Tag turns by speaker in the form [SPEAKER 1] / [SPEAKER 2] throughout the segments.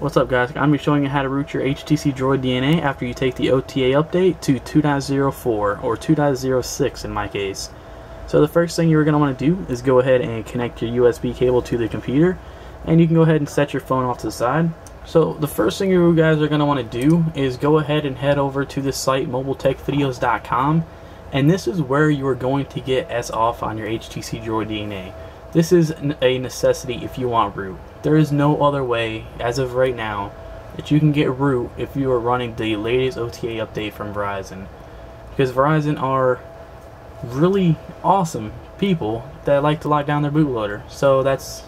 [SPEAKER 1] What's up guys, I'm going to be showing you how to root your HTC Droid DNA after you take the OTA update to 2.04 or 2.06 in my case. So the first thing you're going to want to do is go ahead and connect your USB cable to the computer and you can go ahead and set your phone off to the side. So the first thing you guys are going to want to do is go ahead and head over to the site mobiletechvideos.com and this is where you are going to get S off on your HTC Droid DNA. This is a necessity if you want root. There is no other way, as of right now, that you can get root if you are running the latest OTA update from Verizon. Because Verizon are really awesome people that like to lock down their bootloader. So that's,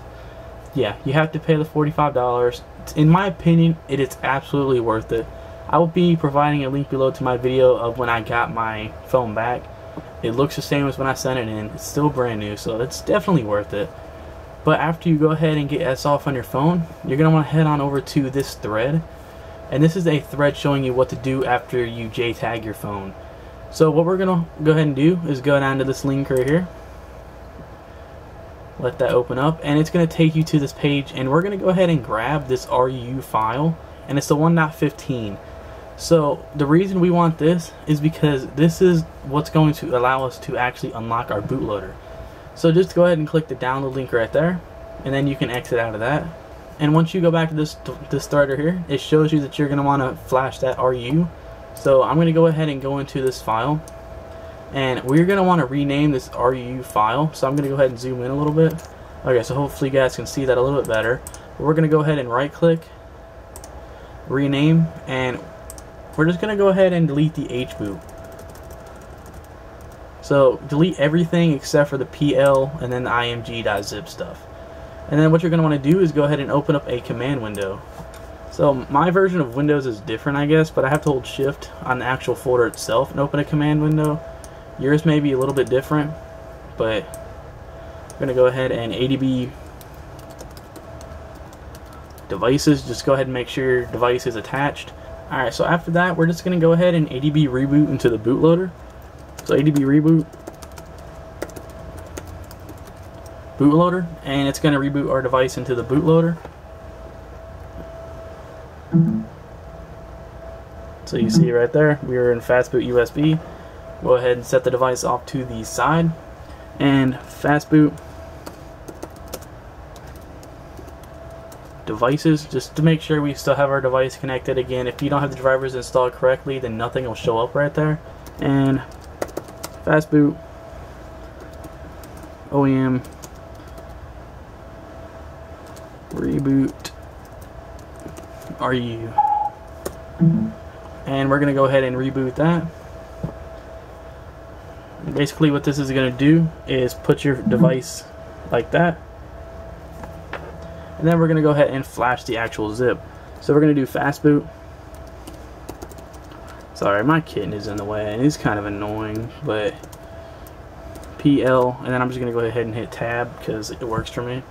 [SPEAKER 1] yeah, you have to pay the $45. In my opinion, it is absolutely worth it. I will be providing a link below to my video of when I got my phone back. It looks the same as when I sent it in. It's still brand new, so it's definitely worth it. But after you go ahead and get S off on your phone, you're going to want to head on over to this thread. And this is a thread showing you what to do after you JTAG your phone. So what we're going to go ahead and do is go down to this link right here. Let that open up and it's going to take you to this page and we're going to go ahead and grab this RU file and it's the 1.15. So the reason we want this is because this is what's going to allow us to actually unlock our bootloader. So just go ahead and click the download link right there, and then you can exit out of that. And once you go back to this this starter here, it shows you that you're going to want to flash that RU. So I'm going to go ahead and go into this file, and we're going to want to rename this RU file. So I'm going to go ahead and zoom in a little bit. Okay, so hopefully you guys can see that a little bit better. We're going to go ahead and right click, rename, and we're just going to go ahead and delete the H boot. So delete everything except for the PL and then the img.zip stuff. And then what you're going to want to do is go ahead and open up a command window. So my version of Windows is different I guess, but I have to hold shift on the actual folder itself and open a command window. Yours may be a little bit different, but I'm going to go ahead and ADB devices, just go ahead and make sure your device is attached. Alright, so after that, we're just going to go ahead and ADB reboot into the bootloader. So ADB reboot bootloader and it's going to reboot our device into the bootloader. So you see right there, we are in fastboot USB. Go ahead and set the device off to the side and fastboot devices just to make sure we still have our device connected again if you don't have the drivers installed correctly then nothing will show up right there and fast boot, OEM, reboot, RU. And we're to go ahead and reboot that. Basically what this is to do is put your device like that. And then we're going to go ahead and flash the actual zip. So we're going to do fast boot. Sorry, my kitten is in the way, and he's kind of annoying, but PL, and then I'm just going to go ahead and hit tab because it works for me,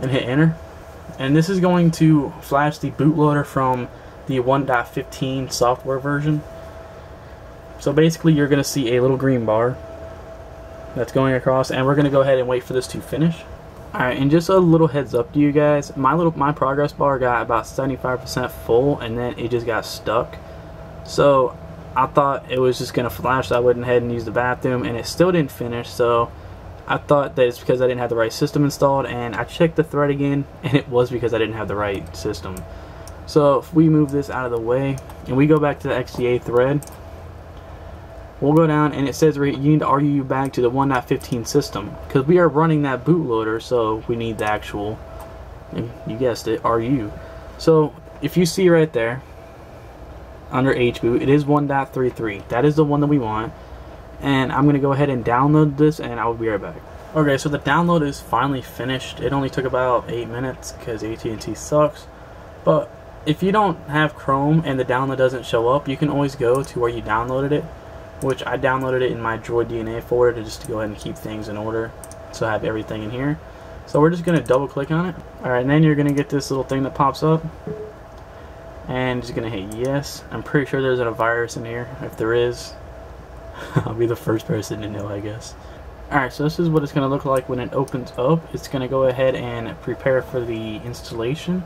[SPEAKER 1] and hit enter. And this is going to flash the bootloader from the 1.15 software version. So basically you're going to see a little green bar that's going across, and we're going to go ahead and wait for this to finish. Alright, and just a little heads up to you guys, my little my progress bar got about 75% full, and then it just got stuck. So I thought it was just going to flash so I went ahead and used the bathroom and it still didn't finish so I thought that it's because I didn't have the right system installed and I checked the thread again and it was because I didn't have the right system. So if we move this out of the way and we go back to the XDA thread we'll go down and it says you need to RU back to the 1.15 system because we are running that bootloader so we need the actual you guessed it RU. So if you see right there under HBoot. It is 1.33. That is the one that we want. And I'm to go ahead and download this and I will be right back. Okay, so the download is finally finished. It only took about 8 minutes because AT&T sucks. But if you don't have Chrome and the download doesn't show up, you can always go to where you downloaded it. Which I downloaded it in my Droid DNA folder to just to go ahead and keep things in order. So I have everything in here. So we're just going to double click on it. Alright, and then you're going to get this little thing that pops up and just gonna hit yes I'm pretty sure there's a virus in here if there is I'll be the first person to know I guess alright so this is what it's gonna look like when it opens up it's gonna go ahead and prepare for the installation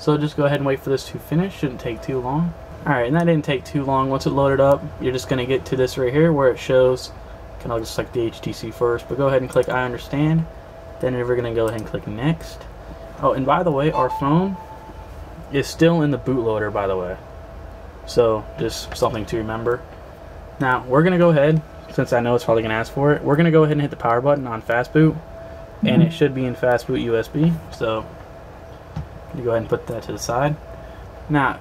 [SPEAKER 1] So just go ahead and wait for this to finish. Shouldn't take too long. Alright, and that didn't take too long. Once it loaded up, you're just going to get to this right here where it shows, kind of just like the HTC first, but go ahead and click I understand. Then we're going to go ahead and click next. Oh, and by the way, our phone is still in the bootloader, by the way. So, just something to remember. Now, we're going to go ahead, since I know it's probably going to ask for it, we're going to go ahead and hit the power button on fast boot. And it mm-hmm. should be in fast boot USB. So, you go ahead and put that to the side. Now,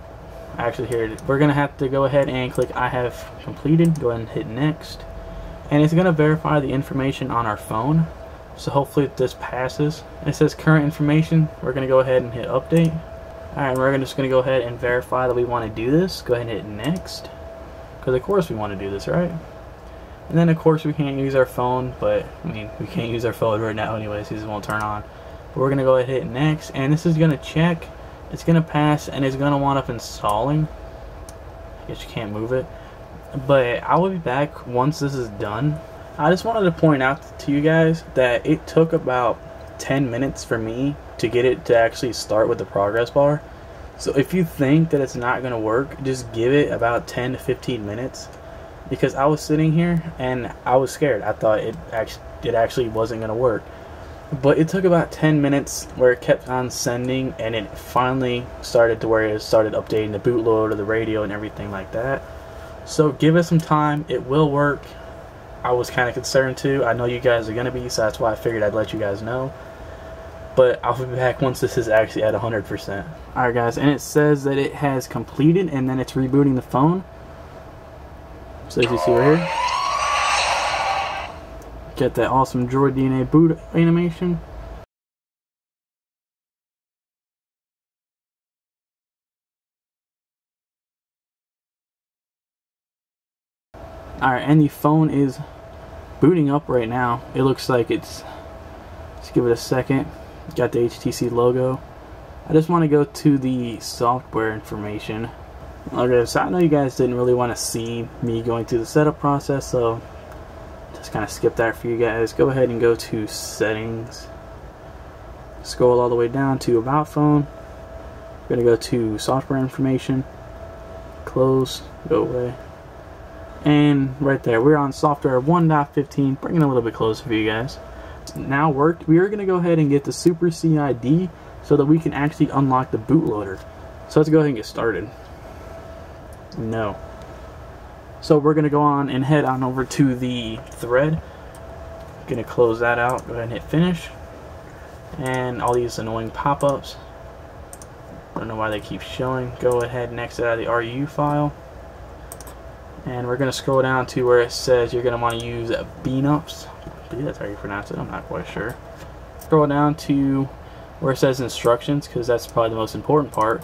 [SPEAKER 1] actually here, we're to have to go ahead and click I have completed. Go ahead and hit next. And it's to verify the information on our phone. So hopefully this passes. It says current information. We're to go ahead and hit update. Alright, we're just to go ahead and verify that we want to do this. Go ahead and hit next. Because of course we want to do this, right? And then of course we can't use our phone, but I mean, we can't use our phone right now anyways, it won't turn on. But we're to go ahead and hit next. And this is to check. It's going to pass and it's going to wind up installing. I guess you can't move it. But I will be back once this is done I just wanted to point out to you guys that it took about 10 minutes for me to get it to actually start with the progress bar. So if you think that it's not going to work, just give it about 10 to 15 minutes. Because I was sitting here and I was scared. I thought it actually, it actually wasn't going to work. But it took about 10 minutes where it kept on sending and it finally started to where it started updating the bootloader, the radio, and everything like that. So give it some time. It will work. I was kind of concerned too. I know you guys are going to be, so that's why I figured I'd let you guys know. But I'll be back once this is actually at 100%. Alright guys, and it says that it has completed and then it's rebooting the phone. So as you see right here. Get that awesome Droid DNA boot animation. Alright, and the phone is booting up right now. It looks like it's, let's give it a second. Got the HTC logo. I just want to go to the software information. Okay, so I know you guys didn't really want to see me going through the setup process, so just kind of skip that for you guys. Go ahead and go to settings. Scroll all the way down to about phone. We're going to go to software information. Close. Go away. And right there, we're on software 1.15, bringing a little bit closer for you guys. Now worked. We are going to go ahead and get the Super CID so that we can actually unlock the bootloader. So let's go ahead and get started. No. So we're going to go on and head on over to the thread. Going to close that out. Go ahead and hit finish. And all these annoying pop-ups. I don't know why they keep showing. Go ahead and exit out of the RU file and we're going to scroll down to where it says you're going to want to use Beaups. I believe that's how you pronounce it. I'm not quite sure. Scroll down to where it says instructions because that's probably the most important part.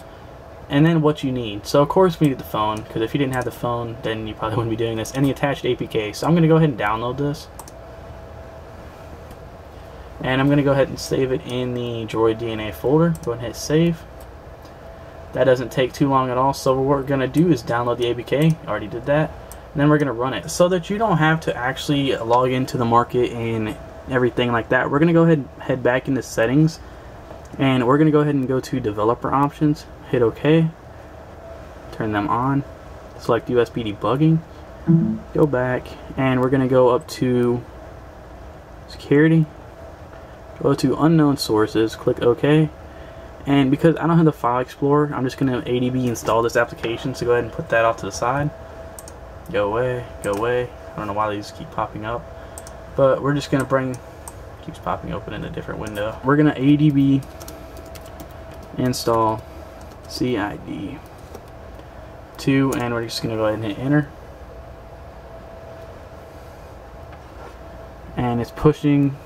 [SPEAKER 1] And then what you need. So of course we need the phone because if you didn't have the phone then you probably wouldn't be doing this. And the attached APK. So I'm going to go ahead and download this. And I'm going to go ahead and save it in the Droid DNA folder. Go ahead and hit save. That doesn't take too long at all. So what we're going to do is download the APK. Already did that. And then we're going to run it. So that you don't have to actually log into the market and everything like that. We're going to go ahead and head back into settings. And we're going to go ahead and go to developer options. Hit OK. Turn them on. Select USB debugging. Go back. And we're going to go up to security. Go to unknown sources. Click OK. And because I don't have the file explorer, I'm just going to ADB install this application, so go ahead and put that off to the side. Go away, go away. I don't know why these keep popping up. But we're just going to bring, keeps popping open in a different window. We're going to ADB install CID 2, and we're just going to go ahead and hit enter. And it's pushing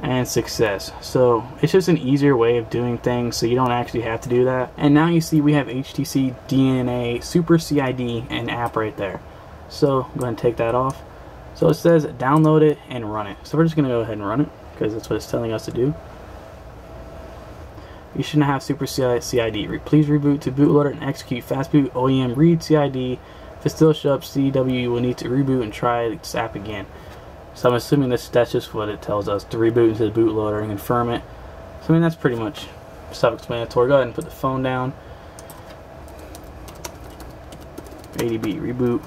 [SPEAKER 1] and success. So it's just an easier way of doing things so you don't actually have to do that. And now you see we have HTC DNA Super CID and app right there. So I'm going to take that off. So it says download it and run it. So we're just going to go ahead and run it because that's what it's telling us to do. You shouldn't have Super CID. Please reboot to bootloader and execute fastboot OEM read CID. If it still shows up CW, you will need to reboot and try this app again. So I'm assuming this, that's just what it tells us, to reboot into the bootloader and confirm it. So I mean, that's pretty much self-explanatory. Go ahead and put the phone down. ADB reboot.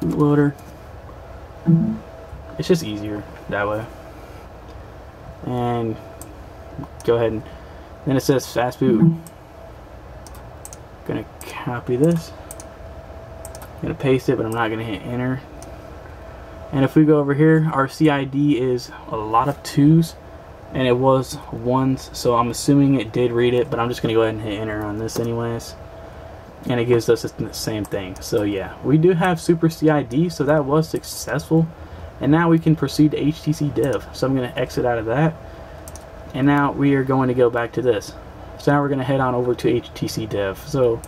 [SPEAKER 1] Bootloader. It's just easier that way. And go ahead and then it says fast boot. Mm-hmm. Gonna copy this. Gonna paste it, but I'm not gonna hit enter. And if we go over here, our CID is a lot of twos, and it was ones, so I'm assuming it did read it, but I'm just gonna go ahead and hit enter on this anyways. And it gives us the same thing. So yeah, we do have super CID, so that was successful. And now we can proceed to HTC Dev. So I'm gonna exit out of that. And now we are going to go back to this. So now we're gonna head on over to HTC Dev. So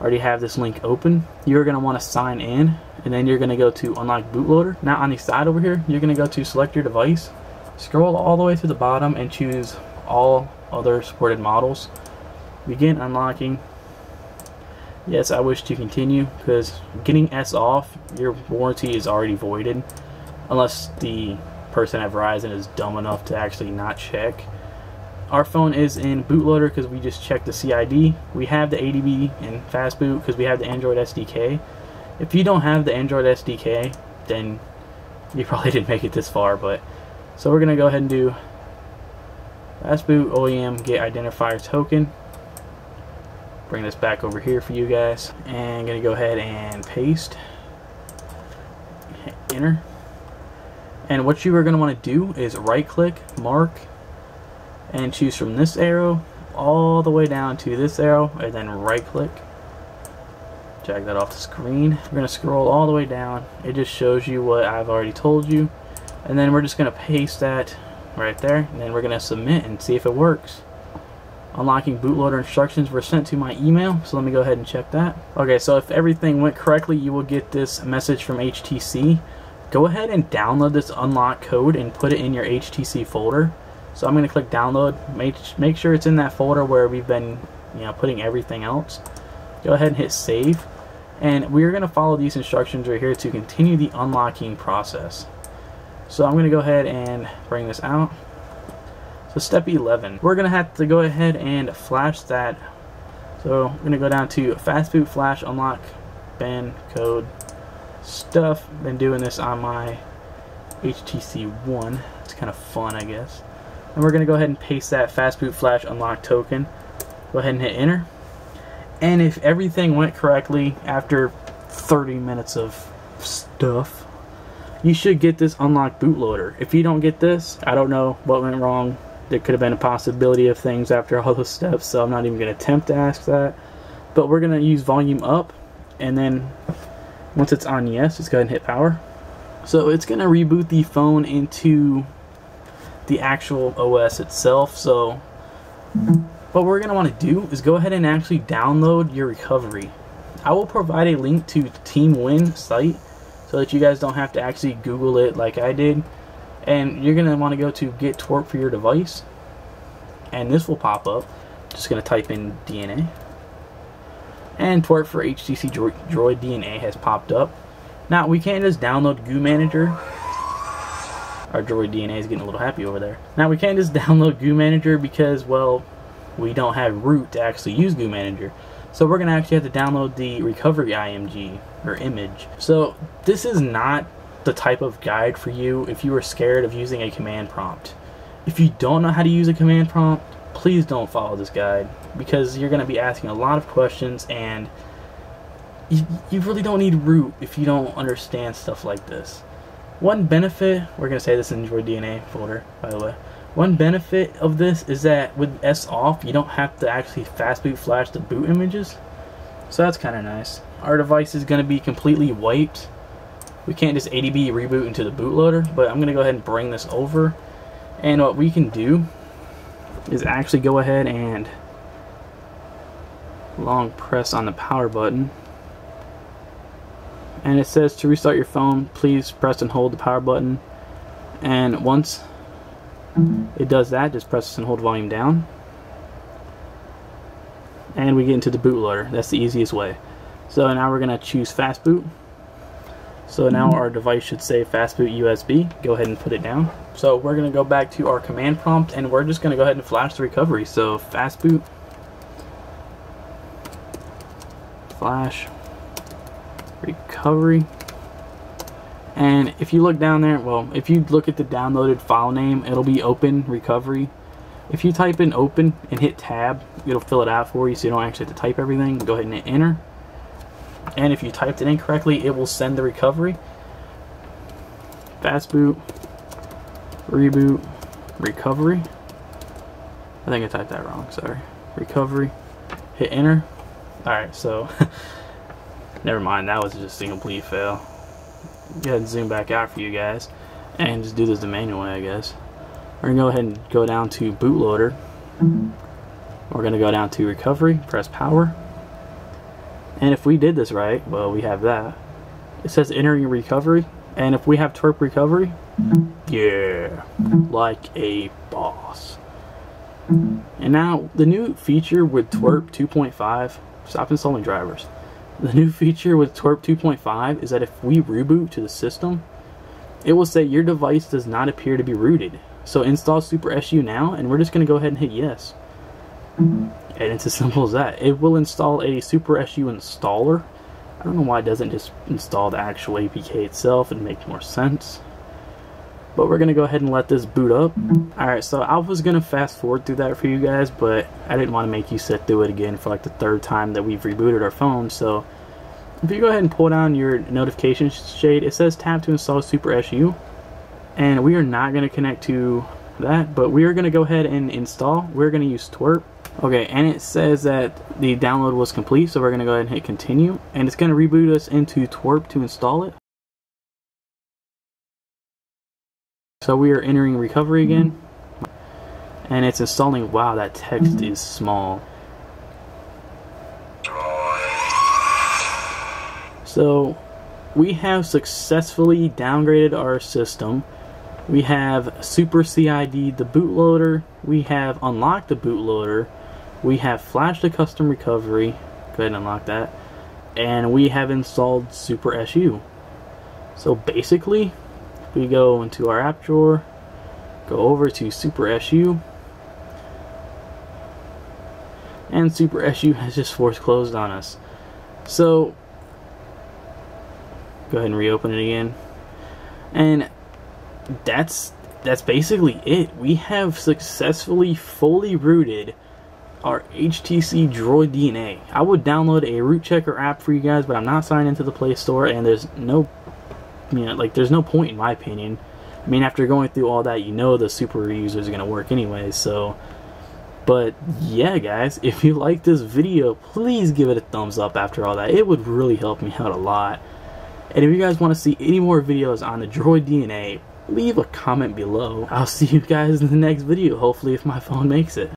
[SPEAKER 1] already have this link open. You're going to want to sign in and then you're going to go to unlock bootloader. Now on the side over here, you're going to go to select your device, scroll all the way to the bottom and choose all other supported models. Begin unlocking. Yes, I wish to continue because getting S off, your warranty is already voided unless the person at Verizon is dumb enough to actually not check our phone is in bootloader because we just checked the CID. We have the ADB and fastboot because we have the Android SDK. If you don't have the Android SDK, then you probably didn't make it this far. But so we're gonna go ahead and do fastboot OEM get identifier token. Bring this back over here for you guys, and gonna go ahead and paste. Enter. And what you are going to want to do is right click, mark, and choose from this arrow all the way down to this arrow and then right click drag that off the screen. We're to scroll all the way down. It just shows you what I've already told you. And then we're just to paste that right there and then we're to submit and see if it works. Unlocking bootloader instructions were sent to my email so let me go ahead and check that. Okay so if everything went correctly you will get this message from HTC go ahead and download this unlock code and put it in your HTC folder so I'm going to click download, make, make sure it's in that folder where we've been you know, putting everything else. Go ahead and hit save. And we're going to follow these instructions right here to continue the unlocking process. So I'm going to go ahead and bring this out. So step 11, we're going to have to go ahead and flash that. So I'm going to go down to fastboot flash unlock bin code stuff. Been doing this on my HTC One. It's kind of fun, I guess. And we're going to go ahead and paste that fastboot flash unlock token. Go ahead and hit enter. And if everything went correctly after 30 minutes of stuff, you should get this unlock bootloader. If you don't get this, I don't know what went wrong. There could have been a possibility of things after all those steps, so I'm not even going to attempt to ask that. But we're going to use volume up, and then once it's on yes, just go ahead and hit power. So it's going to reboot the phone into the actual OS itself. So what we're going to want to do is go ahead and actually download your recovery. I will provide a link to TeamWin site so that you guys don't have to actually Google it like I did. And you're going to want to go to get TWRP for your device. And this will pop up. Just going to type in DNA. And TWRP for HTC Droid DNA has popped up. Now we can't just download Goo Manager our Droid DNA is getting a little happy over there. Now we can't just download Goo Manager because, well, we don't have root to actually use Goo Manager. So we're going to actually have to download the recovery IMG or image. So this is not the type of guide for you if you are scared of using a command prompt. If you don't know how to use a command prompt, please don't follow this guide because you're going to be asking a lot of questions and you, you really don't need root if you don't understand stuff like this. One benefit, we're going to say this in Droid DNA folder, by the way. One benefit of this is that with S off, you don't have to actually fast boot flash the boot images. So that's kind of nice. Our device is going to be completely wiped. We can't just ADB reboot into the bootloader, but I'm going to go ahead and bring this over. And what we can do is actually go ahead and long press on the power button and it says to restart your phone please press and hold the power button. And once it does that just press and hold volume down. And we get into the bootloader that's the easiest way. So now we're gonna choose fast boot. So now mm-hmm. our device should say fastboot USB. Go ahead and put it down. So we're going to go back to our command prompt and we're just going to go ahead and flash the recovery. So fastboot flash recovery. And if you look down there, well, if you look at the downloaded file name, it'll be open recovery. If you type in open and hit tab, it'll fill it out for you so you don't actually have to type everything. Go ahead and hit enter and if you typed it incorrectly it will send the recovery fast boot reboot recovery I think I typed that wrong sorry recovery hit enter alright so never mind that was just a complete fail go ahead and zoom back out for you guys and just do this the manual way I guess we're gonna go ahead and go down to bootloader we're gonna go down to recovery press power and if we did this right, well, we have that. It says entering recovery. And if we have TWRP recovery, yeah, like a boss. And now the new feature with TWRP 2.5, stop installing drivers. The new feature with TWRP 2.5 is that if we reboot to the system, it will say your device does not appear to be rooted. So install Super SU now, and we're just going to go ahead and hit yes and it's as simple as that. It will install a Super SU installer. I don't know why it doesn't just install the actual APK itself and make more sense. But we're to go ahead and let this boot up. Alright, so I was to fast forward through that for you guys, but I didn't want to make you sit through it again for like the third time that we've rebooted our phone. So if you go ahead and pull down your notification shade, it says tap to install Super SU. And we are not going to connect to that, but we are going to go ahead and install. We're going to use TWRP. Okay, and it says that the download was complete, so we're going to go ahead and hit continue. And it's going to reboot us into TWRP to install it. So we are entering recovery again. Mm-hmm. And it's installing, wow, that text mm-hmm. is small. So we have successfully downgraded our system. We have Super CID the bootloader, we have unlocked the bootloader, we have flashed the custom recovery, go ahead and unlock that, and we have installed Super SU. So basically, we go into our app drawer, go over to Super SU, and Super SU has just forced closed on us. So, go ahead and reopen it again. And that's that's basically it. We have successfully fully rooted our HTC Droid DNA. I would download a root checker app for you guys, but I'm not signed into the Play Store, and there's no, you know, like there's no point in my opinion. I mean, after going through all that, you know the super user is gonna work anyway. So, but yeah, guys, if you like this video, please give it a thumbs up. After all that, it would really help me out a lot. And if you guys want to see any more videos on the Droid DNA, leave a comment below. I'll see you guys in the next video, hopefully if my phone makes it.